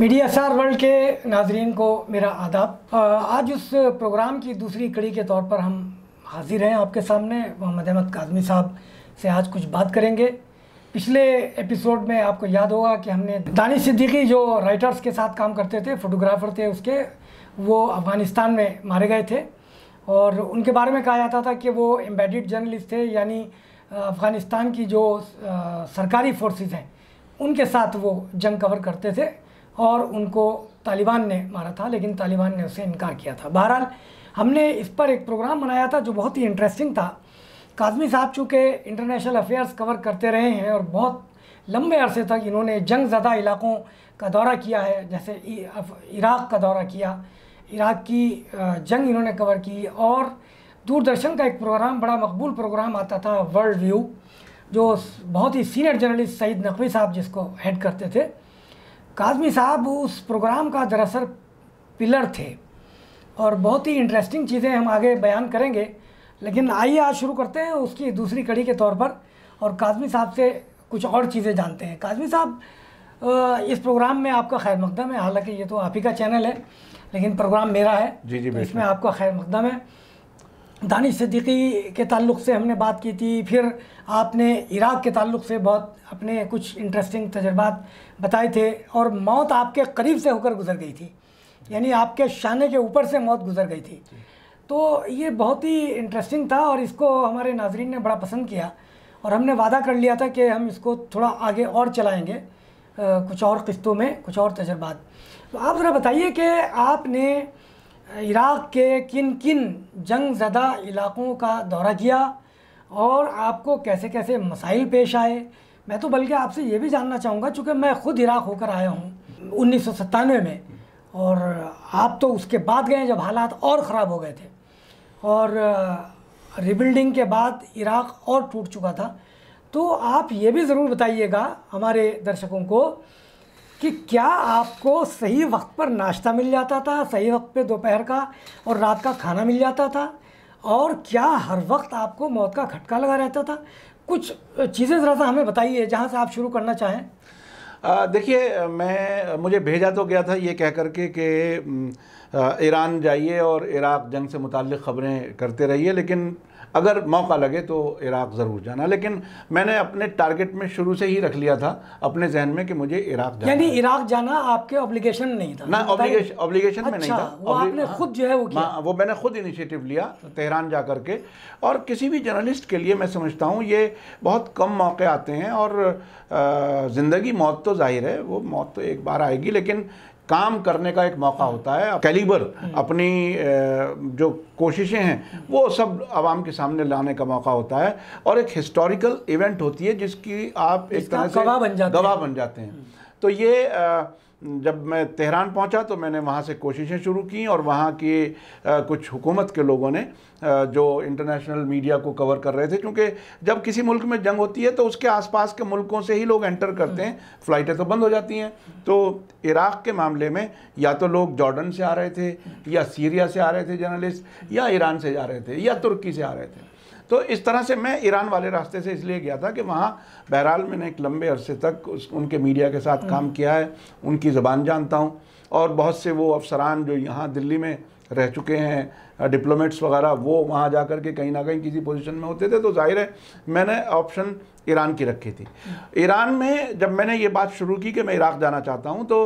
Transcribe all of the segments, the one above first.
Media सार world के नाजरीन को मेरा आदाब। आज उस प्रोग्राम की दूसरी कड़ी के तौर पर हम हाजिर हैं आपके सामने, मोहम्मद अहमद काजमी साहब से आज कुछ बात करेंगे। पिछले एपिसोड में आपको याद होगा कि हमने दानिश सिद्दीकी जो राइटर्स के साथ काम करते थे फोटोग्राफर थे उसके, वो अफ़गानिस्तान में मारे गए थे। और उनके बारे में कहा जाता था कि वो एम्बेडेड जर्नलिस्ट थे, यानी अफ़गानिस्तान की जो सरकारी फोर्सेस हैं, उनके साथ वो जंग कवर करते थे। और उनको तालिबान ने मारा था, लेकिन तालिबान ने उसे इनकार किया था। बहरहाल, हमने इस पर एक प्रोग्राम बनाया था जो बहुत ही इंटरेस्टिंग था। काजमी साहब चूँकि इंटरनेशनल अफेयर्स कवर करते रहे हैं और बहुत लंबे अरसे तक इन्होंने जंग ज़दा इलाक़ों का दौरा किया है, जैसे इराक़ का दौरा किया, इराक़ की जंग इन्होंने कवर की और दूरदर्शन का एक प्रोग्राम, बड़ा मकबूल प्रोग्राम आता था वर्ल्ड व्यू जो बहुत ही सीनियर जर्नलिस्ट सईद नकवी साहब जिसको हेड करते थे। काजमी साहब उस प्रोग्राम का दरअसल पिलर थे और बहुत ही इंटरेस्टिंग चीज़ें हम आगे बयान करेंगे। लेकिन आइए आज शुरू करते हैं उसकी दूसरी कड़ी के तौर पर और काजमी साहब से कुछ और चीज़ें जानते हैं। काजमी साहब इस प्रोग्राम में आपका खैर मकदम है। हालाँकि ये तो आप ही का चैनल है लेकिन प्रोग्राम मेरा है जी जी तो इसमें आपका खैर मकदम है। दानिश सिद्दीकी के ताल्लुक़ से हमने बात की थी फिर आपने इराक़ के ताल्लुक़ से बहुत अपने कुछ इंटरेस्टिंग तजर्बात बताए थे और मौत आपके करीब से होकर गुजर गई थी यानी आपके शाने के ऊपर से मौत गुजर गई थी। तो ये बहुत ही इंटरेस्टिंग था और इसको हमारे नाजरन ने बड़ा पसंद किया और हमने वादा कर लिया था कि हम इसको थोड़ा आगे और चलाएँगे कुछ और किस्तों में कुछ और तजर्बात। तो आप ज़रा बताइए कि आपने इराक़ के किन किन जंग ज़दा इलाक़ों का दौरा किया और आपको कैसे कैसे मसाइल पेश आए? मैं तो बल्कि आपसे ये भी जानना चाहूँगा, चूँकि मैं ख़ुद इराक़ होकर आया हूँ उन्नीस सौ सतानवे में, और आप तो उसके बाद गए जब हालात और ख़राब हो गए थे। और रिबिल्डिंग के बाद इराक़ और टूट चुका था। तो आप ये भी ज़रूर बताइएगा हमारे दर्शकों को कि क्या आपको सही वक्त पर नाश्ता मिल जाता था, सही वक्त पे दोपहर का और रात का खाना मिल जाता था? और क्या हर वक्त आपको मौत का खटका लगा रहता था? कुछ चीज़ें ज़रा सा हमें बताइए, जहाँ से आप शुरू करना चाहें। देखिए, मैं, मुझे भेजा तो गया था ये कह करके कि ईरान जाइए और इराक़ जंग से मुतल ख़बरें करते रहिए लेकिन अगर मौका लगे तो इराक़ ज़रूर जाना। लेकिन मैंने अपने टारगेट में शुरू से ही रख लिया था अपने जहन में कि मुझे इराक़ जाना यानी इराक़ जाना आपके ऑब्लिगेशन नहीं था। ना ऑब्लिगेशन ऑब्लिगेशन अच्छा, में नहीं था। वो आपने हाँ, खुद जो है वो किया। हाँ, वो मैंने खुद इनिशिएटिव लिया तेहरान जा करके। और किसी भी जर्नलिस्ट के लिए मैं समझता हूँ ये बहुत कम मौके आते हैं और ज़िंदगी मौत तो ज़ाहिर है वो मौत तो एक बार आएगी लेकिन काम करने का एक मौका होता है। कैलिबर अपनी जो कोशिशें हैं वो सब आवाम के सामने लाने का मौका होता है और एक हिस्टोरिकल इवेंट होती है जिसकी आप एक तरह से गवाह बन जाते हैं। तो ये जब मैं तेहरान पहुँचा तो मैंने वहाँ से कोशिशें शुरू की और वहाँ की कुछ हुकूमत के लोगों ने जो इंटरनेशनल मीडिया को कवर कर रहे थे क्योंकि जब किसी मुल्क में जंग होती है तो उसके आसपास के मुल्कों से ही लोग एंटर करते हैं फ़्लाइटें तो बंद हो जाती हैं। तो इराक़ के मामले में या तो लोग जॉर्डन से आ रहे थे या सीरिया से आ रहे थे जर्नलिस्ट या ईरान से जा रहे थे या तुर्की से आ रहे थे। तो इस तरह से मैं ईरान वाले रास्ते से इसलिए गया था कि वहाँ बहरहाल मैंने एक लंबे अरसे तक उस उनके मीडिया के साथ काम किया है उनकी ज़बान जानता हूँ और बहुत से वो अफसरान जो यहाँ दिल्ली में रह चुके हैं डिप्लोमेट्स वगैरह वो वहाँ जा कर के कहीं ना कहीं किसी पोजीशन में होते थे। तो ज़ाहिर है मैंने ऑप्शन ईरान की रखी थी। ईरान में जब मैंने ये बात शुरू की कि मैं इराक़ जाना चाहता हूँ तो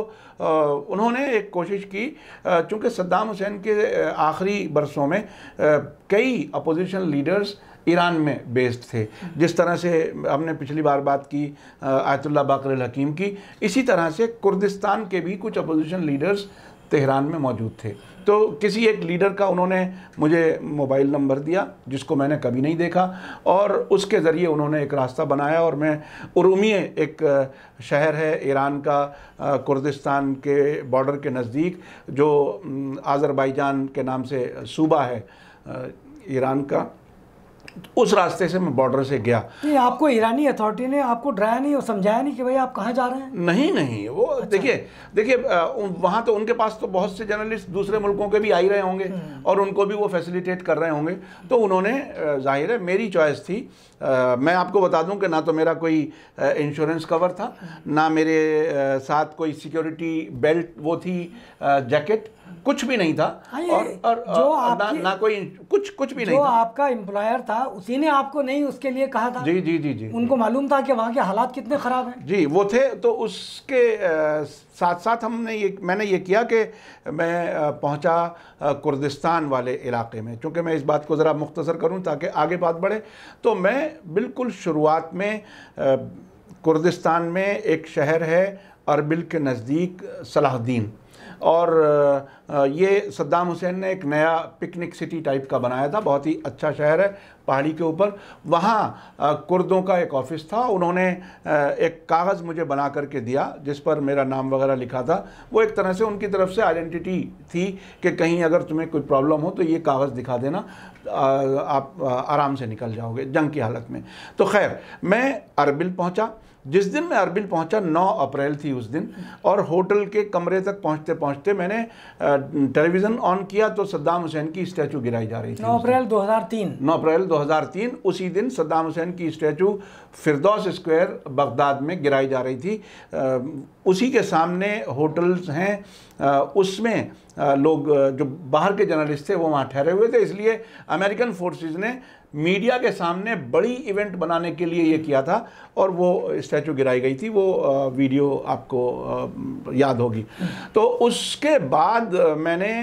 उन्होंने एक कोशिश की चूँकि सद्दाम हुसैन के आखिरी बरसों में कई अपोजिशन लीडर्स ईरान में बेस्ड थे। जिस तरह से हमने पिछली बार बात की आयतुल्ला बाकर हकीम की, इसी तरह से कुर्दिस्तान के भी कुछ अपोजिशन लीडर्स तेहरान में मौजूद थे। तो किसी एक लीडर का उन्होंने मुझे मोबाइल नंबर दिया, जिसको मैंने कभी नहीं देखा, और उसके ज़रिए उन्होंने एक रास्ता बनाया, और मैं उरूमिय एक शहर है ईरान का कुर्दिस्तान के बॉर्डर के नज़दीक, जो आज़रबाईजान के नाम से सूबा है ईरान का। उस रास्ते से मैं बॉर्डर से गया। नहीं आपको ईरानी अथॉरिटी ने आपको डराया नहीं और समझाया नहीं कि भाई आप कहाँ जा रहे हैं? नहीं नहीं वो अच्छा। देखिए देखिए वहाँ तो उनके पास तो बहुत से जर्नलिस्ट दूसरे मुल्कों के भी आ ही रहे होंगे हम्म। और उनको भी वो फैसिलिटेट कर रहे होंगे। तो उन्होंने ज़ाहिर है मेरी चॉइस थी। अ, मैं आपको बता दूँ कि ना तो मेरा कोई इंश्योरेंस कवर था ना मेरे अ, साथ कोई सिक्योरिटी बेल्ट वो थी जैकेट कुछ भी नहीं था। हाँ, और, और जो ना, ना कोई कुछ कुछ भी नहीं था। आपका एम्प्लॉयर था उसी ने आपको नहीं उसके लिए कहा था। जी जी जी जी उनको मालूम था कि वहाँ के हालात कितने खराब हैं। जी वो थे तो उसके साथ साथ हमने ये मैंने ये किया कि मैं पहुँचा कुर्दिस्तान वाले इलाके में चूँकि मैं इस बात को ज़रा मुख्तसर करूँ ताकि आगे बात बढ़े। तो मैं बिल्कुल शुरुआत में कुर्दिस्तान में एक शहर है अरबिल के नज़दीक सलाहुद्दीन। और ये सद्दाम हुसैन ने एक नया पिकनिक सिटी टाइप का बनाया था, बहुत ही अच्छा शहर है, पहाड़ी के ऊपर। वहाँ कुर्दों का एक ऑफ़िस था, उन्होंने एक कागज़ मुझे बना करके दिया, जिस पर मेरा नाम वगैरह लिखा था। वो एक तरह से उनकी तरफ़ से आइडेंटिटी थी कि कहीं अगर तुम्हें कोई प्रॉब्लम हो तो ये कागज़ दिखा देना आप आराम से निकल जाओगे, जंग की हालत में। तो खैर, मैं अरबिल पहुँचा जिस दिन मैं अरबिल पहुँचा 9 अप्रैल थी उस दिन और होटल के कमरे तक पहुँचते पहुँचते मैंने टेलीविज़न ऑन किया तो सद्दाम हुसैन की स्टैचू गिराई जा रही थी 9 अप्रैल 2003 9 अप्रैल 2003 उसी दिन सद्दाम हुसैन की स्टैचू फिरदौस स्क्वायर बगदाद में गिराई जा रही थी। उसी के सामने होटल्स हैं। उसमें लोग जो बाहर के जर्नलिस्ट थे वो वहाँ ठहरे हुए थे। इसलिए अमेरिकन फोर्सेस ने मीडिया के सामने बड़ी इवेंट बनाने के लिए ये किया था और वो स्टैचू गिराई गई थी। वो वीडियो आपको याद होगी। तो उसके बाद मैंने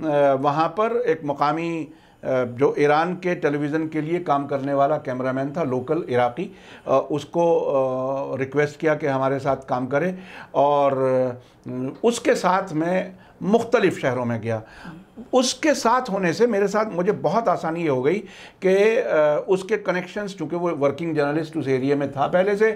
वहाँ पर एक मुकामी जो ईरान के टेलीविज़न के लिए काम करने वाला कैमरामैन था, लोकल इराकी उसको रिक्वेस्ट किया कि हमारे साथ काम करे और उसके साथ मैं मुख्तलिफ़ शहरों में गया। उसके साथ होने से मेरे साथ मुझे बहुत आसानी ये हो गई कि उसके कनेक्शंस चूँकि वो वर्किंग जर्नलिस्ट उस एरिया में था पहले से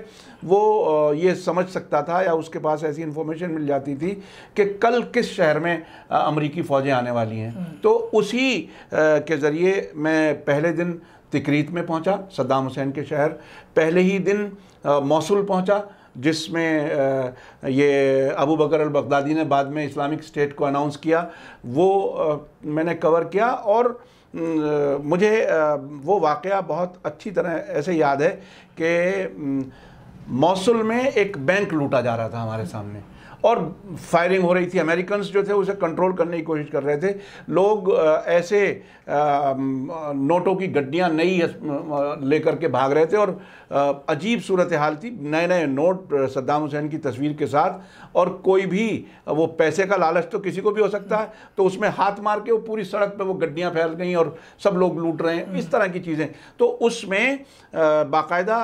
वो ये समझ सकता था या उसके पास ऐसी इन्फॉर्मेशन मिल जाती थी कि कल किस शहर में अमरीकी फ़ौजें आने वाली हैं। तो उसी के ज़रिए मैं पहले दिन तिकरीत में पहुँचा सद्दाम हुसैन के शहर पहले ही दिन मौसूल पहुँचा जिसमें ये अबू बकर अल बगदादी ने बाद में इस्लामिक स्टेट को अनाउंस किया, वो मैंने कवर किया और मुझे वो वाक़ बहुत अच्छी तरह ऐसे याद है कि मौसल में एक बैंक लूटा जा रहा था हमारे सामने। और फायरिंग हो रही थी। अमेरिकन्स जो थे उसे कंट्रोल करने की कोशिश कर रहे थे। लोग ऐसे नोटों की गड्डियाँ नई लेकर के भाग रहे थे और अजीब सूरत हाल थी। नए नए नोट सद्दाम हुसैन की तस्वीर के साथ और कोई भी वो पैसे का लालच तो किसी को भी हो सकता है। तो उसमें हाथ मार के वो पूरी सड़क पे वो गड्डियाँ फैल गई और सब लोग लूट रहे हैं। इस तरह की चीज़ें। तो उसमें बाकायदा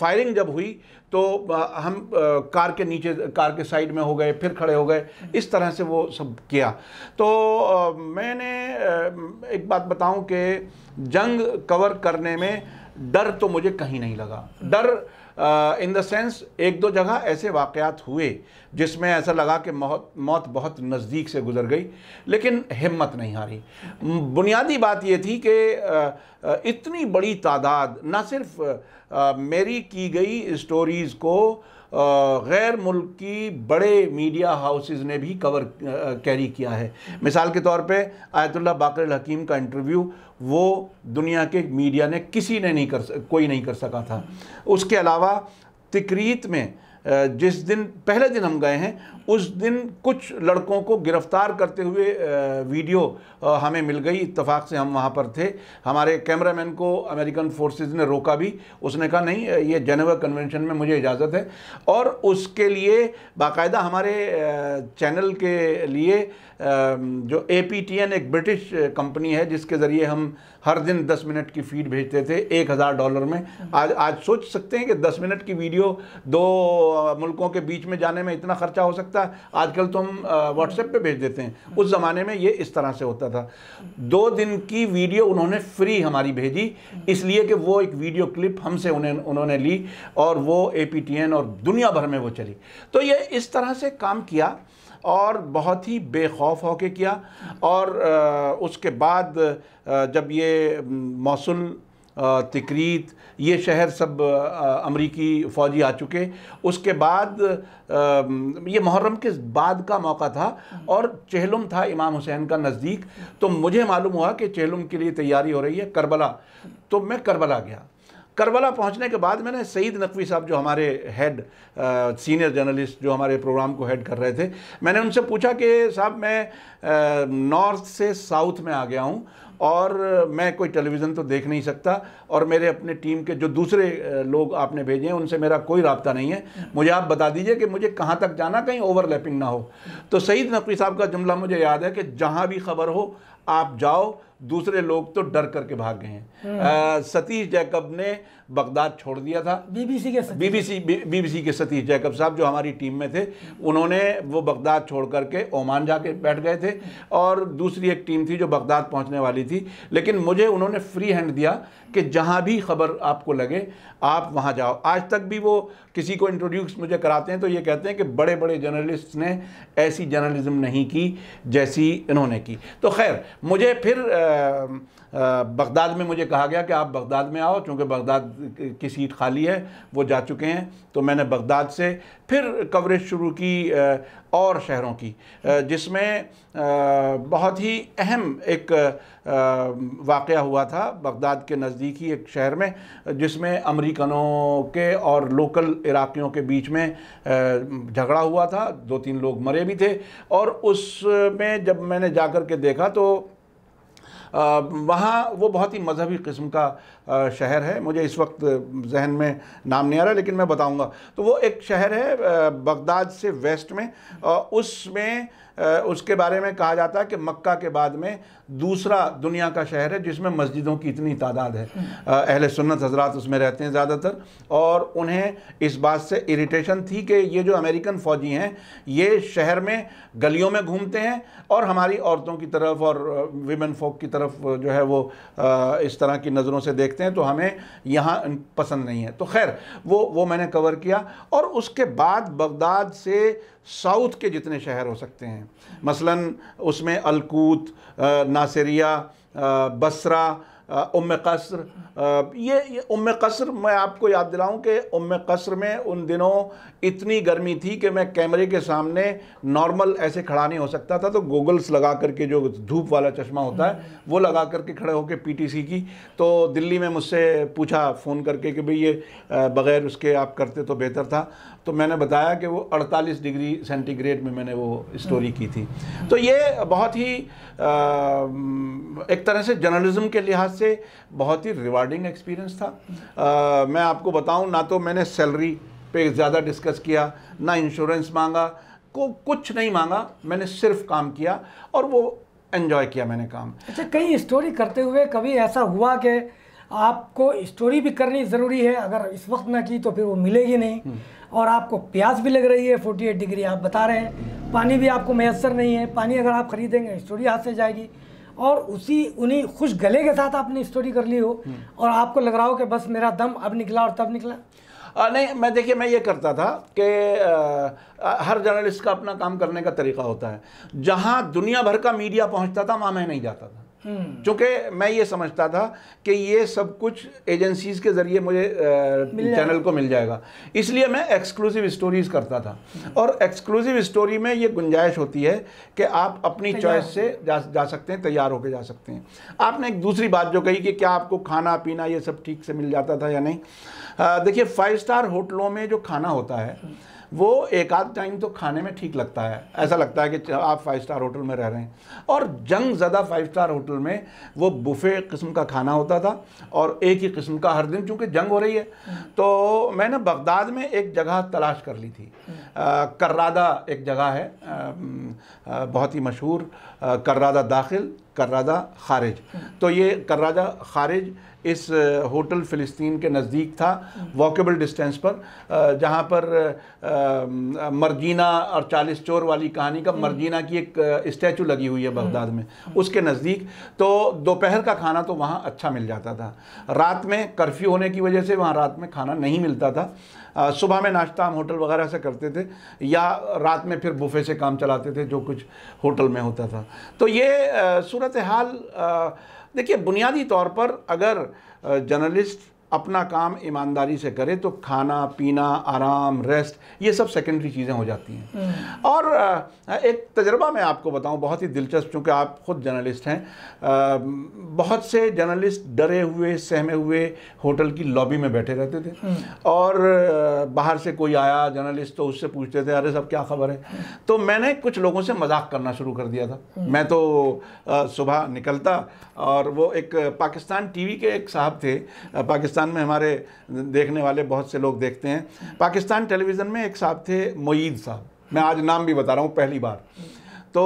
फायरिंग जब हुई तो हम कार के नीचे, कार के साइड में हो गए, फिर खड़े हो गए। इस तरह से वो सब किया। तो मैंने एक बात बताऊँ कि जंग कवर करने में डर तो मुझे कहीं नहीं लगा। डर इन द सेंस एक दो जगह ऐसे वाक़यात हुए जिसमें ऐसा लगा कि मौत मौत बहुत नज़दीक से गुजर गई लेकिन हिम्मत नहीं हारी। बुनियादी बात यह थी कि इतनी बड़ी तादाद न सिर्फ़ आ, मेरी की गई स्टोरीज़ को गैर मुल्की बड़े मीडिया हाउसेस ने भी कवर कैरी किया है। मिसाल के तौर पे आयतुल्ला बाकर हकीम का इंटरव्यू, वो दुनिया के मीडिया ने किसी ने नहीं कर कोई नहीं कर सका था। उसके अलावा तिकरीत में जिस दिन, पहले दिन हम गए हैं, उस दिन कुछ लड़कों को गिरफ़्तार करते हुए वीडियो हमें मिल गई। इतफाक़ से हम वहाँ पर थे। हमारे कैमरामैन को अमेरिकन फोर्सेस ने रोका भी। उसने कहा, नहीं ये जेनेवा कन्वेंशन में मुझे इजाज़त है। और उसके लिए बाकायदा हमारे चैनल के लिए जो ए पी टी एन एक ब्रिटिश कंपनी है, जिसके ज़रिए हम हर दिन 10 मिनट की फ़ीड भेजते थे, एक हज़ार डॉलर में। आज आज सोच सकते हैं कि 10 मिनट की वीडियो दो मुल्कों के बीच में जाने में इतना खर्चा हो सकता है? आजकल तो हम व्हाट्सएप पे भेज देते हैं। उस ज़माने में ये इस तरह से होता था। दो दिन की वीडियो उन्होंने फ्री हमारी भेजी, इसलिए कि वो एक वीडियो क्लिप हमसे उन्हें, उन्होंने ली और वो एपीटीएन और दुनिया भर में वो चली। तो ये इस तरह से काम किया। और बहुत ही बेखौफ होके किया। और उसके बाद जब ये मौसल तिकरीत, ये शहर सब अमरीकी फ़ौजी आ चुके। उसके बाद ये मुहर्रम के बाद का मौका था और चहलुम था इमाम हुसैन का नज़दीक। तो मुझे मालूम हुआ कि चहलुम के लिए तैयारी हो रही है करबला। तो मैं करबला गया। करबला पहुँचने के बाद मैंने सईद नकवी साहब, जो हमारे हेड सीनियर जर्नलिस्ट जो हमारे प्रोग्राम को हेड कर रहे थे, मैंने उनसे पूछा कि, साहब, मैं नॉर्थ से साउथ में आ गया हूँ और मैं कोई टेलीविज़न तो देख नहीं सकता और मेरे अपने टीम के जो दूसरे लोग आपने भेजे हैं, उनसे मेरा कोई रबता नहीं है। मुझे आप बता दीजिए कि मुझे कहाँ तक जाना, कहीं ओवरलैपिंग ना हो। तो सईद नकवी साहब का जुमला मुझे याद है कि जहाँ भी खबर हो, आप जाओ दूसरे लोग तो डर करके भाग गए हैं। हम्म। सतीश जैकब ने बगदाद छोड़ दिया था। बीबीसी के बीबीसी बीबीसी के सतीश जैकब साहब जो हमारी टीम में थे उन्होंने वो बगदाद छोड़ करके ओमान जाके बैठ गए थे। और दूसरी एक टीम थी जो बगदाद पहुँचने वाली थी। लेकिन मुझे उन्होंने फ्री हैंड दिया कि जहाँ भी खबर आपको लगे आप वहाँ जाओ। आज तक भी वो किसी को इंट्रोड्यूस मुझे कराते हैं तो ये कहते हैं कि बड़े बड़े जर्नलिस्ट ने ऐसी जर्नलिज्म नहीं की जैसी इन्होंने की। तो खैर मुझे फिर बगदाद में मुझे कहा गया कि आप बगदाद में आओ क्योंकि बगदाद की सीट खाली है, वो जा चुके हैं। तो मैंने बगदाद से फिर कवरेज शुरू की और शहरों की जिसमें बहुत ही अहम एक वाक़ हुआ था। बगदाद के नज़दीकी एक शहर में, जिसमें अमरीकनों के और लोकल इराकियों के बीच में झगड़ा हुआ था। दो तीन लोग मरे भी थे। और उसमें जब मैंने जाकर के देखा तो वहाँ वो बहुत ही मजहबी किस्म का शहर है। मुझे इस वक्त जहन में नाम नहीं आ रहा, लेकिन मैं बताऊँगा। तो वो एक शहर है बगदाद से वेस्ट में। उसमें उसके बारे में कहा जाता है कि मक्का के बाद में दूसरा दुनिया का शहर है जिसमें मस्जिदों की इतनी तादाद है। अहल सुन्नत हजरात उसमें रहते हैं ज़्यादातर और उन्हें इस बात से इरिटेशन थी कि ये जो अमेरिकन फ़ौजी हैं ये शहर में गलियों में घूमते हैं और हमारी औरतों की तरफ़ और विमेन फोक की तरफ़ जो है वो इस तरह की नज़रों से देखते हैं तो हमें यहाँ पसंद नहीं है। तो खैर वो वो मैंने कवर किया और उसके बाद बगदाद से साउथ के जितने शहर हो सकते हैं। मसलन उसमें अलकूत नासरिया बसरा उम कसर ये, उम कसर मैं आपको याद दिलाऊं कि उम कसर में उन दिनों इतनी गर्मी थी कि मैं कैमरे के सामने नॉर्मल ऐसे खड़ा नहीं हो सकता था तो गूगल्स लगा करके जो धूप वाला चश्मा होता है वो लगा करके खड़े होकर पीटीसी की। तो दिल्ली में मुझसे पूछा फ़ोन करके कि भाई ये बग़ैर उसके आप करते तो बेहतर था। तो मैंने बताया कि वो 48 डिग्री सेंटीग्रेड में मैंने वो स्टोरी की थी। तो ये बहुत ही एक तरह से जर्नलिज़म के लिहाज से बहुत ही रिवार्डिंग एक्सपीरियंस था। आ, मैं आपको बताऊँ ना तो मैंने सैलरी पे ज़्यादा डिस्कस किया ना इंश्योरेंस मांगा को कुछ नहीं मांगा मैंने सिर्फ़ काम किया और वो एंजॉय किया मैंने काम। अच्छा कहीं स्टोरी करते हुए कभी ऐसा हुआ कि आपको स्टोरी भी करनी ज़रूरी है अगर इस वक्त ना की तो फिर वो मिलेगी नहीं। हम्म। और आपको प्यास भी लग रही है 48 डिग्री आप बता रहे हैं। पानी भी आपको मैसर नहीं है। पानी अगर आप खरीदेंगे स्टोरी हाथ से जाएगी। और उसी उन्हीं खुश गले के साथ आपने स्टोरी कर ली हो। और आपको लग रहा हो कि बस मेरा दम अब निकला और तब निकला? आ, नहीं मैं देखिए मैं ये करता था कि हर जर्नलिस्ट का अपना काम करने का तरीका होता है। जहाँ दुनिया भर का मीडिया पहुँचता था वहाँ मैं नहीं जाता था। हम्म। चूँकि मैं ये समझता था कि ये सब कुछ एजेंसीज के ज़रिए मुझे चैनल को मिल जाएगा। इसलिए मैं एक्सक्लूसिव स्टोरीज़ करता था। और एक्सक्लूसिव स्टोरी में ये गुंजाइश होती है कि आप अपनी चॉइस से जा जा सकते हैं तैयार होकर जा सकते हैं। आपने एक दूसरी बात जो कही कि क्या आपको खाना पीना ये सब ठीक से मिल जाता था या नहीं? देखिए फाइव स्टार होटलों में जो खाना होता है वो एक आध टाइम तो खाने में ठीक लगता है। ऐसा लगता है कि आप फाइव स्टार होटल में रह रहे हैं। और जंग ज़्यादा फाइव स्टार होटल में वो बुफे किस्म का खाना होता था और एक ही किस्म का हर दिन चूँकि जंग हो रही है। तो मैंने बगदाद में एक जगह तलाश कर ली थी। कर्रादा एक जगह है। आ, बहुत ही मशहूर कर्रादा दाखिल, कर्रादा खारिज। तो ये कर्रादा खारिज इस होटल फ़िलिस्तीन के नज़दीक था, वॉकेबल डिस्टेंस पर जहाँ पर मर्जीना और चालीस चोर वाली कहानी का मर्जीना की एक स्टैचू लगी हुई है बगदाद में, उसके नज़दीक। तो दोपहर का खाना तो वहाँ अच्छा मिल जाता था। रात में कर्फ्यू होने की वजह से वहाँ रात में खाना नहीं मिलता था। सुबह में नाश्ता हम होटल वगैरह से करते थे, या रात में फिर बुफे से काम चलाते थे, जो कुछ होटल में होता था। तो ये सूरत हाल देखिए बुनियादी तौर पर अगर जर्नलिस्ट अपना काम ईमानदारी से करे तो खाना पीना आराम रेस्ट ये सब सेकेंडरी चीज़ें हो जाती हैं। और एक तजर्बा मैं आपको बताऊँ बहुत ही दिलचस्प चूँकि आप खुद जर्नलिस्ट हैं बहुत से जर्नलिस्ट डरे हुए सहमे हुए होटल की लॉबी में बैठे रहते थे। और बाहर से कोई आया जर्नलिस्ट तो उससे पूछते थे अरे सब क्या खबर है? तो मैंने कुछ लोगों से मज़ाक करना शुरू कर दिया था। मैं तो सुबह निकलता और वो एक पाकिस्तान टीवी के एक साहब थे अ, पाकिस्तान में हमारे देखने वाले बहुत से लोग देखते हैं। पाकिस्तान टेलीविज़न में एक साहब थे मोईद साहब। मैं आज नाम भी बता रहा हूँ, पहली बार। तो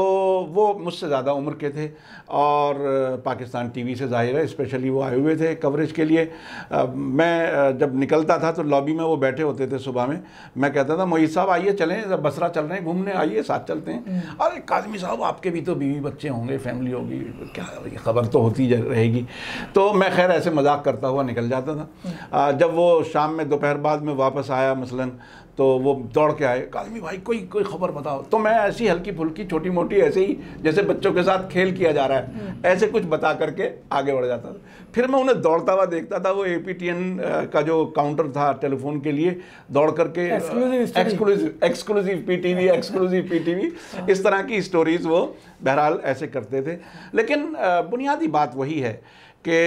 वो मुझसे ज़्यादा उम्र के थे और पाकिस्तान टीवी से ज़ाहिर है स्पेशली वो आए हुए थे कवरेज के लिए। अ, मैं जब निकलता था तो लॉबी में वो बैठे होते थे सुबह में। मैं कहता था मोहित साहब आइए चलें बसरा चल रहे हैं घूमने आइए साथ चलते हैं। अरे काजमी साहब आपके भी तो बीवी बच्चे होंगे फैमिली होगी क्या खबर तो होती रहेगी। तो मैं खैर ऐसे मज़ाक करता हुआ निकल जाता था। अ, जब वो शाम में दोपहर बाद में वापस आया मसलन तो वो दौड़ के आए काजमी भाई कोई कोई खबर बताओ। तो मैं ऐसी हल्की फुल्की छोटी मोटी ऐसे ही जैसे बच्चों के साथ खेल किया जा रहा है ऐसे कुछ बता करके आगे बढ़ जाता था। फिर मैं उन्हें दौड़ता हुआ देखता था वो एपीटीएन का जो काउंटर था टेलीफोन के लिए दौड़ करके. Exclusive exclusive PTV exclusive PTV इस तरह की स्टोरीज वो बहरहाल ऐसे करते थे। लेकिन बुनियादी बात वही है कि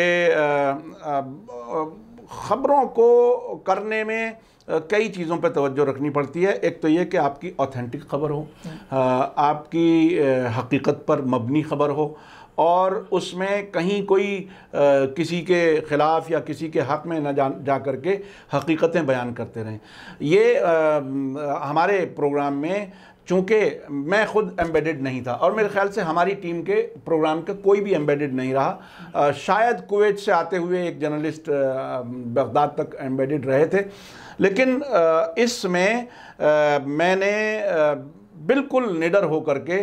खबरों को करने में कई चीज़ों पर तवज्जो रखनी पड़ती है। एक तो ये कि आपकी ऑथेंटिक खबर हो आपकी हकीकत पर मबनी खबर हो और उसमें कहीं कोई अ, किसी के ख़िलाफ़ या किसी के हक़ में न जा जा कर के हकीकतें बयान करते रहें। ये म, हमारे प्रोग्राम में चूँकि मैं खुद एम्बेडेड नहीं था और मेरे ख्याल से हमारी टीम के प्रोग्राम के कोई भी एम्बेडेड नहीं रहा। अ, शायद कुवैत से आते हुए एक जर्नलिस्ट बगदाद तक एम्बेडेड रहे थे। लेकिन इसमें मैंने बिल्कुल निडर होकर के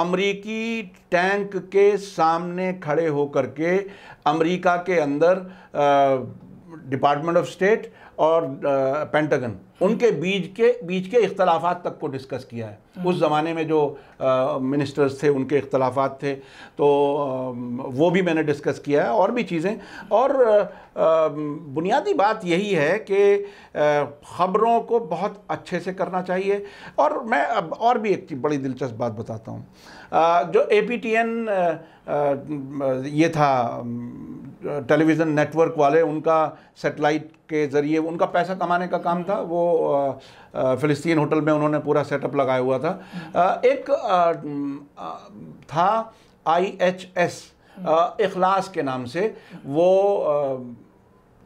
अमरीकी टैंक के सामने खड़े होकर के, अमरीका के अंदर डिपार्टमेंट ऑफ़ स्टेट और पेंटागन उनके बीच के बीच के इख्तलाफात तक को डिस्कस किया है। उस ज़माने में जो मिनिस्टर्स थे उनके इख्तलाफात थे तो अ, वो भी मैंने डिस्कस किया है और भी चीज़ें। और बुनियादी बात यही है कि ख़बरों को बहुत अच्छे से करना चाहिए। और मैं अब और भी एक बड़ी दिलचस्प बात बताता हूँ। जो ए पी टी एन ये था टेलीविज़न नेटवर्क वाले उनका सेटेलाइट के ज़रिए उनका पैसा कमाने का काम था। वो फ़िलिस्तीन होटल में उन्होंने पूरा सेटअप लगाया हुआ था। एक था आई एच एस इखलास के नाम से। वो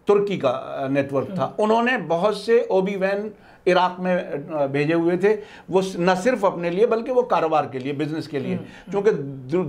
तुर्की का नेटवर्क था। उन्होंने बहुत से ओबी वैन इराक में भेजे हुए थे वो न सिर्फ़ अपने लिए बल्कि वो कारोबार के लिए बिज़नेस के लिए। क्योंकि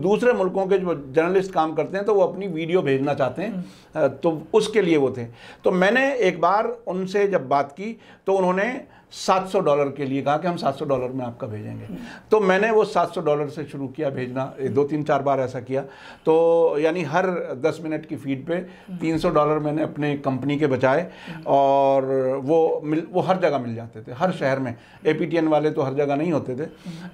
दूसरे मुल्कों के जो जर्नलिस्ट काम करते हैं तो वो अपनी वीडियो भेजना चाहते हैं तो उसके लिए वो थे। तो मैंने एक बार उनसे जब बात की तो उन्होंने 700 डॉलर के लिए कहा कि हम 700 डॉलर में आपका भेजेंगे। तो मैंने वो 700 डॉलर से शुरू किया भेजना दो तीन चार बार ऐसा किया। तो यानी हर 10 मिनट की फ़ीड पे 300 डॉलर मैंने अपने कंपनी के बचाए और वो मिल, वो हर जगह मिल जाते थे, हर शहर में। एपीटीएन वाले तो हर जगह नहीं होते थे।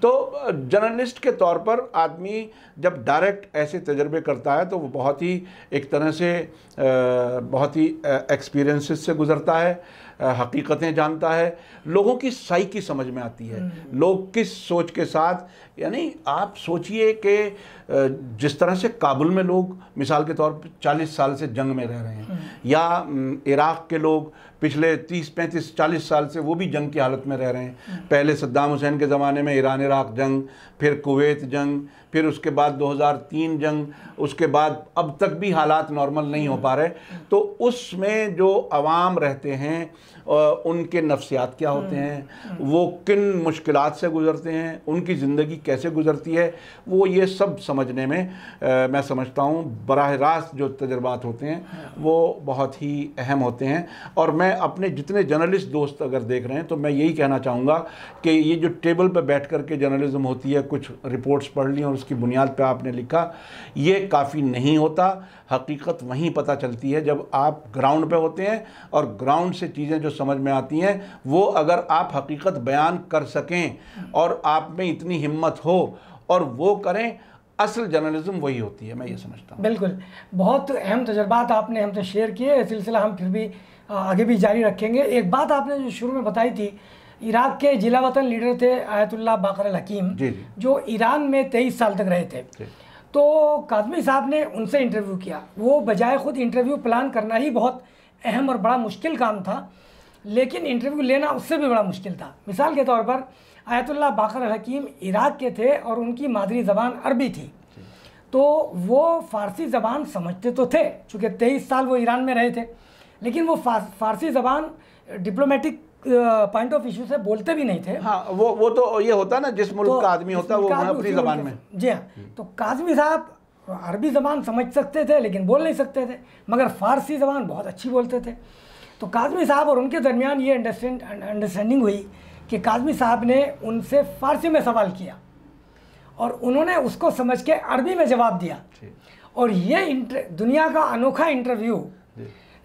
तो जर्नलिस्ट के तौर पर आदमी जब डायरेक्ट ऐसे तजर्बे करता है तो वो बहुत ही एक तरह से बहुत ही एक्सपीरियंसेस से गुजरता है। हकीकतें जानता है। लोगों की साइकी समझ में आती है। लोग किस सोच के साथ यानी आप सोचिए कि जिस तरह से काबुल में लोग मिसाल के तौर पर 40 साल से जंग में रह रहे हैं या इराक के लोग पिछले 30 35 40 साल से वो भी जंग की हालत में रह रहे हैं। पहले सद्दाम हुसैन के ज़माने में ईरान इराक जंग फिर कुवैत जंग फिर उसके बाद 2003 जंग उसके बाद अब तक भी हालात नॉर्मल नहीं हो पा रहे। तो उसमें जो अवाम रहते हैं उनके नफ्सियात क्या होते हैं? वो किन मुश्किलात से गुजरते हैं? उनकी ज़िंदगी कैसे गुजरती है वो ये सब समझने में आ, मैं समझता हूँ। बरह रास्त जो तजर्बात होते हैं वो बहुत ही अहम होते हैं। और मैं अपने जितने जर्नलिस्ट दोस्त अगर देख रहे हैं तो मैं यही कहना चाहूँगा कि ये जो टेबल पर बैठ कर के जर्नलिज्म होती है कुछ रिपोर्ट्स पढ़ ली और उसकी बुनियाद पर आपने लिखा ये काफ़ी नहीं होता। हकीकत वहीं पता चलती है जब आप ग्राउंड पे होते हैं और ग्राउंड से चीज़ें जो समझ में आती हैं वो अगर आप हकीकत बयान कर सकें और आप में इतनी हिम्मत हो और वो करें असल जर्नलिज्म वही होती है मैं ये समझता हूँ। बिल्कुल। बहुत अहम तजर्बात आपने हमसे शेयर किए सिलसिला हम फिर भी आगे भी जारी रखेंगे। एक बात आपने जो शुरू में बताई थी इराक के जिला वतन लीडर थे आयतुल्ला बाकर हकीम जो ईरान में तेईस साल तक रहे थे। तो काजमी साहब ने उनसे इंटरव्यू किया। वो बजाय ख़ुद इंटरव्यू प्लान करना ही बहुत अहम और बड़ा मुश्किल काम था लेकिन इंटरव्यू लेना उससे भी बड़ा मुश्किल था। मिसाल के तौर पर आयतुल्ला बाकर हकीम इराक के थे और उनकी मादरी ज़बान अरबी थी। तो वो फ़ारसी ज़बान समझते तो थे चूँकि तेईस साल वो ईरान में रहे थे। लेकिन वो फ़ारसी ज़बान डिप्लोमेटिक पॉइंट ऑफ़ इशू से बोलते भी नहीं थे। हाँ वो वो तो ये होता ना जिस मुल्क तो का आदमी होता है वो अपनी जबान में। जी हाँ तो काजमी साहब अरबी ज़बान समझ सकते थे लेकिन बोल नहीं सकते थे। मगर फ़ारसी ज़बान बहुत अच्छी बोलते थे। तो काजमी साहब और उनके दरमियान ये अंडरस्टैंड अंडरस्टैंडिंग हुई। कि काजमी साहब ने उनसे फ़ारसी में सवाल किया और उन्होंने उसको समझ के अरबी में जवाब दिया। और ये दुनिया का अनोखा इंटरव्यू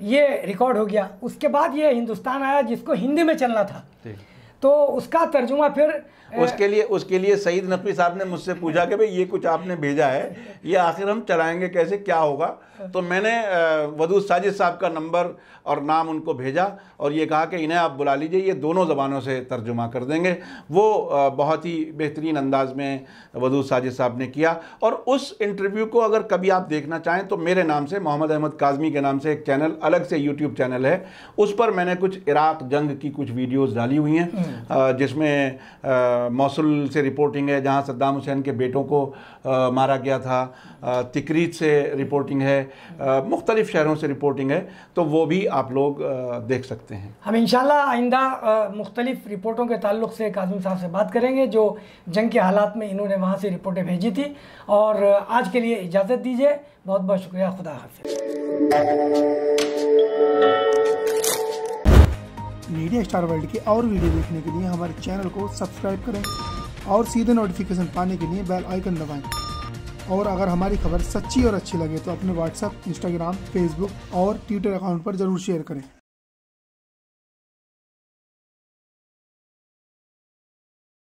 ये रिकॉर्ड हो गया। उसके बाद ये हिंदुस्तान आया जिसको हिंदी में चलना था। तो उसका तर्जुमा फिर उसके लिए उसके लिए सईद नकवी साहब ने मुझसे पूछा कि भाई ये कुछ आपने भेजा है, ये आखिर हम चलाएँगे कैसे, क्या होगा? तो मैंने वदूद साजिद साहब का नंबर और नाम उनको भेजा और ये कहा कि इन्हें आप बुला लीजिए, ये दोनों ज़बानों से तर्जुमा कर देंगे। वो बहुत ही बेहतरीन अंदाज में वदूद साजिद साहब ने किया और उस इंटरव्यू को अगर कभी आप देखना चाहें तो मेरे नाम से, मोहम्मद अहमद काजमी के नाम से एक चैनल, अलग से यूट्यूब चैनल है। उस पर मैंने कुछ इराक जंग की कुछ वीडियोज़ डाली हुई हैं। जिसमें मौसल से रिपोर्टिंग है जहाँ सद्दाम हुसैन के बेटों को आ, मारा गया था। तिकरीत से रिपोर्टिंग है मुख्तलिफ़ शहरों से रिपोर्टिंग है तो वो भी आप लोग देख सकते हैं। हम इंशाल्लाह आइंदा मुख्तलिफ़ रिपोर्टों के ताल्लुक से काजम साहब से बात करेंगे जो जंग के हालात में इन्होंने वहाँ से रिपोर्टें भेजी थी। और आज के लिए इजाज़त दीजिए। बहुत बहुत शुक्रिया। खुदा हाफिज़। मीडिया स्टार वर्ल्ड की और वीडियो देखने के लिए हमारे चैनल को सब्सक्राइब करें और सीधे नोटिफिकेशन पाने के लिए बेल आइकन दबाएँ। और अगर हमारी खबर सच्ची और अच्छी लगे तो अपने व्हाट्सएप इंस्टाग्राम फेसबुक और ट्विटर अकाउंट पर ज़रूर शेयर करें।